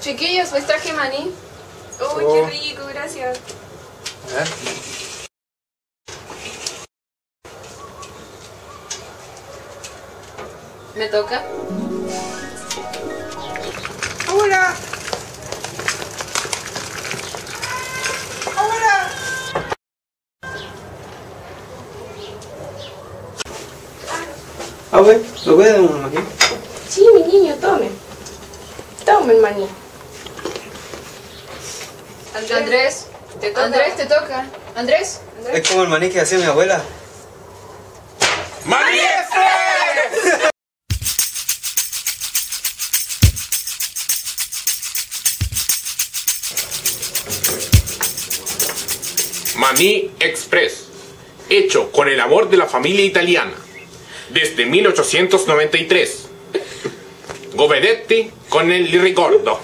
Chiquillos, les traje maní. Uy, Oh. qué rico, gracias. A ver. ¿Me toca? ¡Hola! ¡Hola! Ah, güey, ¿lo puede dar un aquí? Sí, mi niño, tome. Tome el maní. Andrés, te toca. Andrés, te toca. Andrés. Es como el maní que hacía mi abuela. ¡Maní Express! Maní Express, hecho con el amor de la familia italiana, desde 1893. Govedetti con el ricordo.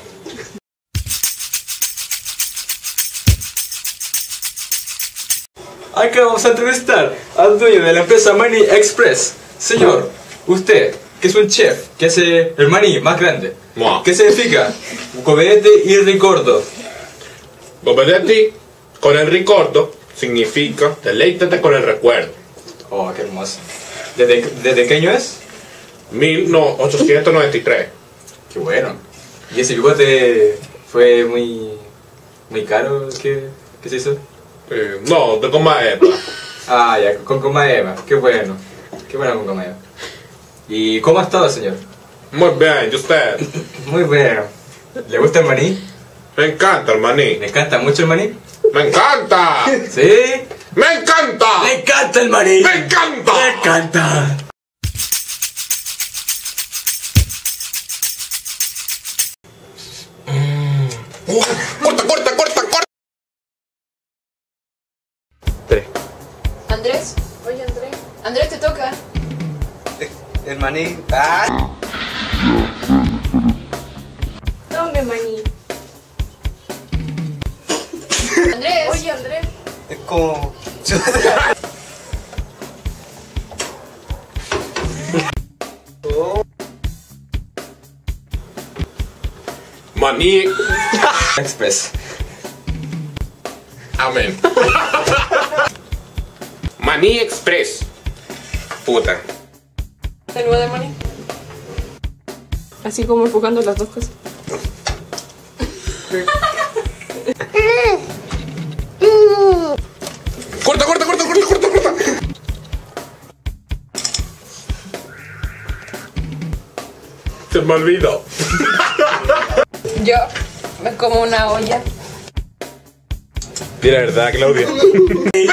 Acá vamos a entrevistar al dueño de la empresa Money Express. Señor, usted, que es un chef, que hace el maní más grande. Mua. ¿Qué significa? Cobete y ricordo. Govedetti con el ricordo significa deleítate con el recuerdo. Oh, qué hermoso. ¿Desde, desde qué año es? 1893. Qué bueno. ¿Y ese bigote fue muy, muy caro que, que se hizo? Eh, no, de goma eva. Ah, ya, con goma eva. Qué bueno. Qué bueno con goma eva. ¿Y cómo ha estado, señor? Muy bien, ¿y usted? Muy bueno. ¿Le gusta el maní? Me encanta el maní. ¿Le encanta mucho el maní? ¡Me encanta! ¿Sí? ¡Me encanta! ¡Le encanta el maní! ¡Me encanta! ¡Me encanta! ¡Corta, corta, corta, corta! Andrés. Oye, Andrés. Andrés, te toca. El maní. ¡Ah! Tome maní. Andrés. Oye, Andrés. Es como. Oh, Maní. Express. Amén. Maní Express. Puta. De nuevo de maní. Así como enfocando las dos cosas. ¡Corta, corta, corta, corta, corta, corta! Se me olvidó. Yo me como una olla. Di la verdad, Claudia. ¡Me.